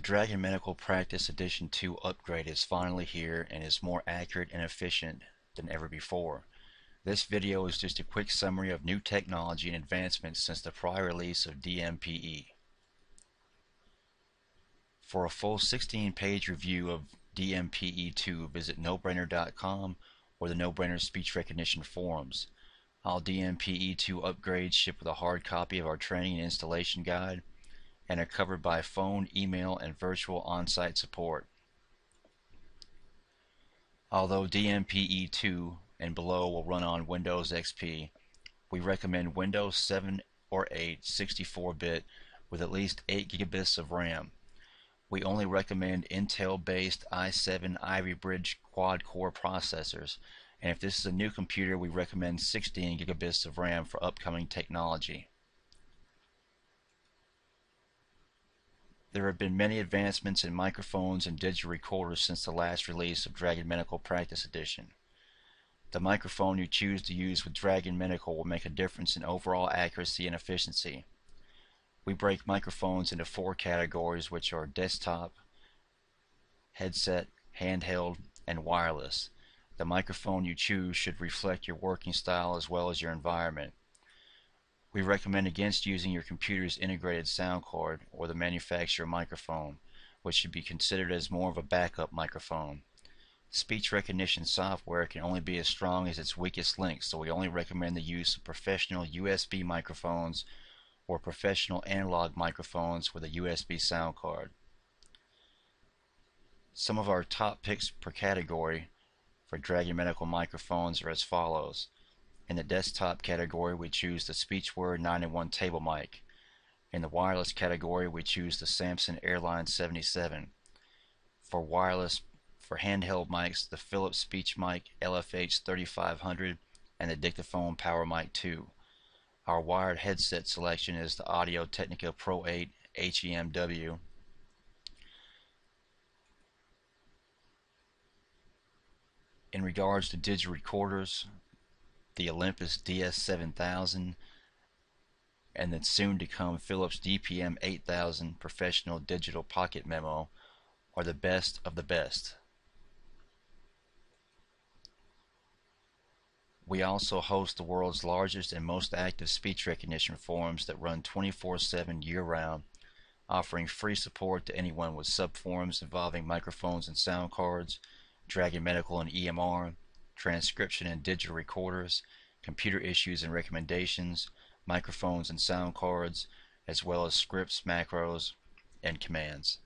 The Dragon Medical Practice Edition 2 upgrade is finally here and is more accurate and efficient than ever before. This video is just a quick summary of new technology and advancements since the prior release of DMPE. For a full 16 page review of DMPE2 visit knowbrainer.com or the KnowBrainer speech recognition forums. All DMPE2 upgrades ship with a hard copy of our training and installation guide and are covered by phone, email, and virtual on-site support. Although DMPE2 and below will run on Windows XP, we recommend Windows 7 or 8 64-bit with at least 8 gigabits of RAM. We only recommend Intel-based i7 Ivy Bridge quad-core processors, and if this is a new computer, we recommend 16 gigabits of RAM for upcoming technology. There have been many advancements in microphones and digital recorders since the last release of Dragon Medical Practice Edition. The microphone you choose to use with Dragon Medical will make a difference in overall accuracy and efficiency. We break microphones into four categories which are desktop, headset, handheld, and wireless. The microphone you choose should reflect your working style as well as your environment. We recommend against using your computer's integrated sound card or the manufacturer microphone, which should be considered as more of a backup microphone. Speech recognition software can only be as strong as its weakest link, so we only recommend the use of professional USB microphones or professional analog microphones with a USB sound card. Some of our top picks per category for Dragon Medical microphones are as follows. In the desktop category, we choose the SpeechWare 91 table mic. In the wireless category, we choose the Samson Airline 77. For wireless, for handheld mics, the Philips SpeechMic LFH 3500 and the Dictaphone Power Mic 2. Our wired headset selection is the Audio Technica Pro 8 HEMW. In regards to digital recorders, the Olympus DS7000 and the soon to come Philips DPM 8000 professional digital pocket memo are the best of the best. We also host the world's largest and most active speech recognition forums that run 24-7 year-round, offering free support to anyone with subforums involving microphones and sound cards, Dragon Medical and EMR, transcription and digital recorders, computer issues and recommendations, microphones and sound cards, as well as scripts, macros, and commands.